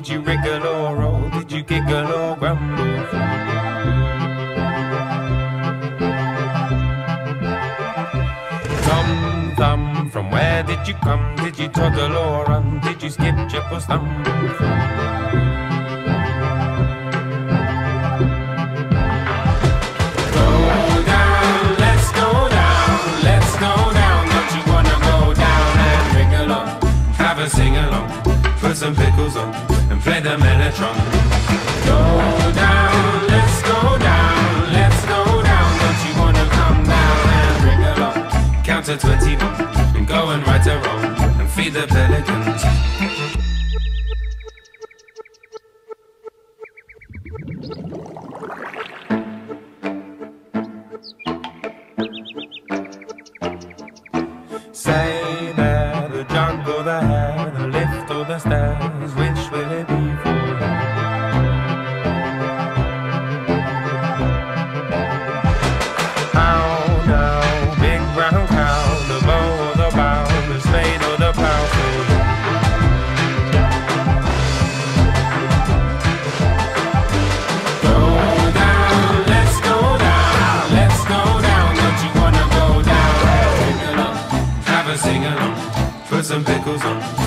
Did you wriggle or roll? Did you giggle or grumble? Tom Thumb, from where did you come? Did you toddle or run? Did you skip, jump or stumble? Go down, let's go down, let's go down. Don't you wanna go down and wriggle on? Have a sing along, put some pickles on, the mellotron. Go down, let's go down, let's go down. Don't you wanna come down and wriggle on? Count to 21 and go and right a wrong and feed the pelicans. Say there, the jungle, the hair, the lift or the stairs, pickles on,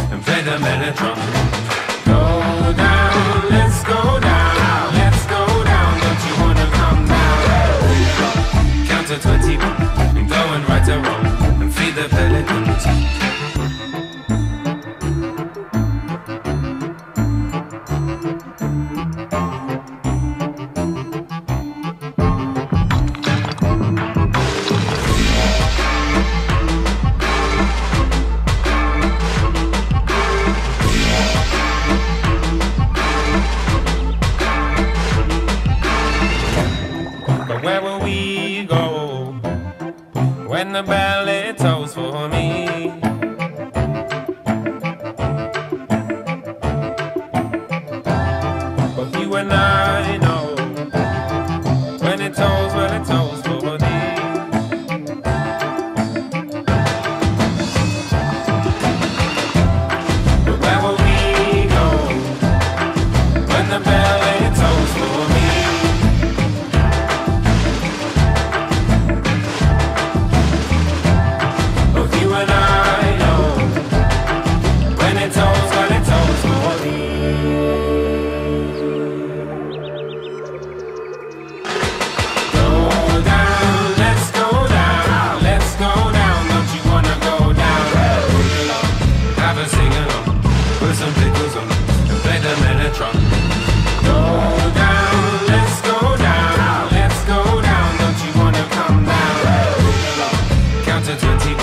the ballet tolls for me? Have a sing along, put some pickles on, and play the mellotron. Go down, let's go down, let's go down. Don't you wanna come down? Count to 21,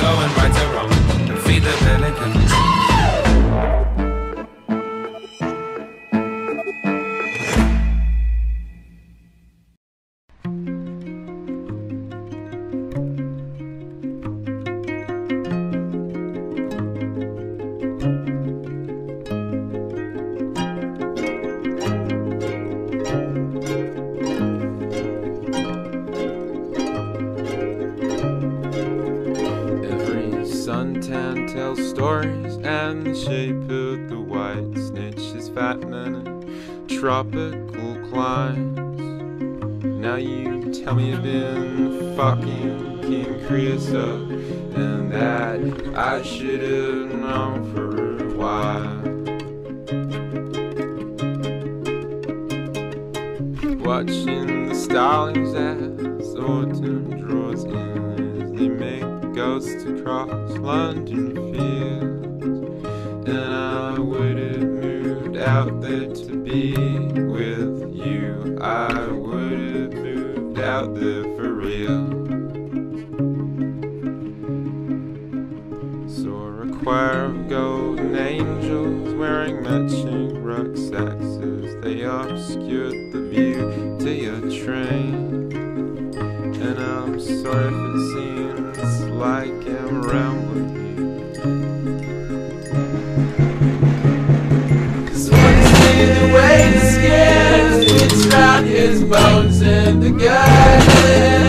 go and right a wrong, and feed the pelicans. Stories, and the shape of the white snitch is fattening in tropical climes. Now you tell me you've been fucking King Creosote, and that I should have known for a while. Watching the starlings as autumn make ghosts across London fields. And I would have moved out there to be with you. I would have moved out there for real. Choir of golden angels wearing matching rucksacks as they obscured the view to your train. And I'm sorry if it seems like I'm rambling Cause one day the way the skin fits round his bones and the guy